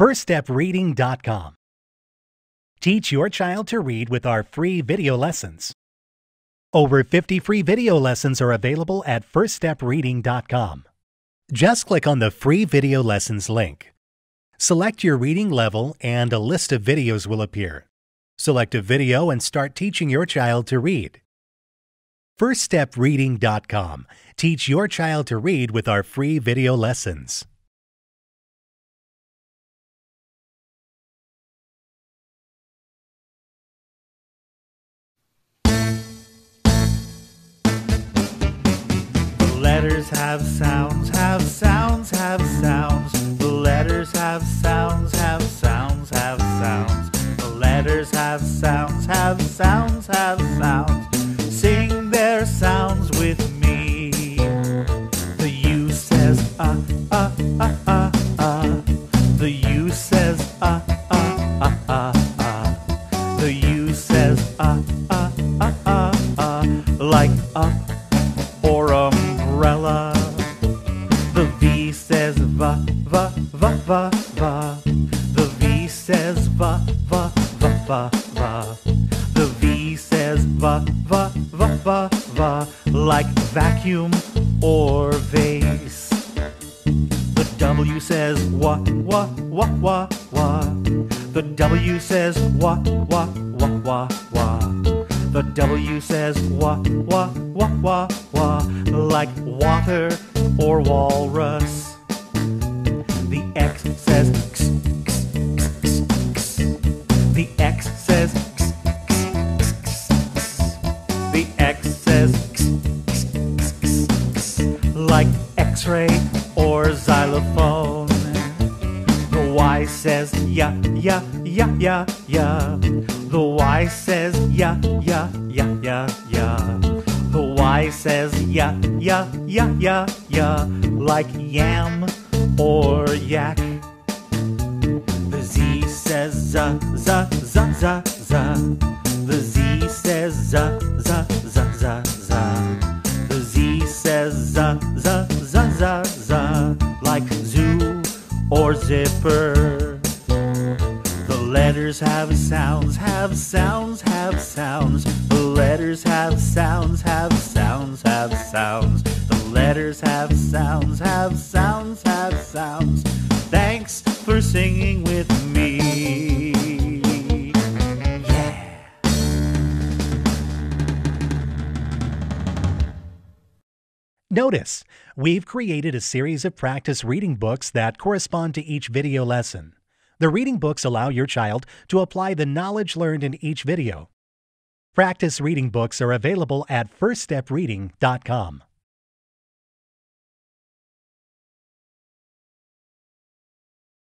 FirstStepReading.com. Teach your child to read with our free video lessons. Over 50 free video lessons are available at FirstStepReading.com. Just click on the free video lessons link. Select your reading level and a list of videos will appear. Select a video and start teaching your child to read. FirstStepReading.com. Teach your child to read with our free video lessons. Letters have sounds, have sounds, have sounds. The letters have sounds, have sounds, have sounds. The letters have sounds, have sounds, have sounds. Sing their sounds with me. The U says ah ah ah ah ah. The U says ah ah ah ah ah. The U says ah ah ah ah ah. Like up va va va va. The V says va va va va va. The V says va va va va va. Like vacuum or vase. The W says wah wah wah wah wah. The W says wah wah wah wah wah. The W says wah wah wah wah wah. Like water or walrus. X says x, x, x, x. The X says x, x, x, x. The X says x, x, x, x. like X-ray or xylophone. The Y says ya ya ya ya ya. The Y says ya ya ya ya ya. The Y says ya ya ya ya ya. Like yam or yak. The Z says za za za za za. The Z says za za za za za. The Z says za za za za za. Like zoo or zipper. The letters have sounds, have sounds, have sounds. The letters have sounds, have sounds, have sounds. Letters have sounds, have sounds, have sounds. Thanks for singing with me. Notice, we've created a series of practice reading books that correspond to each video lesson. The reading books allow your child to apply the knowledge learned in each video. Practice reading books are available at FirstStepReading.com.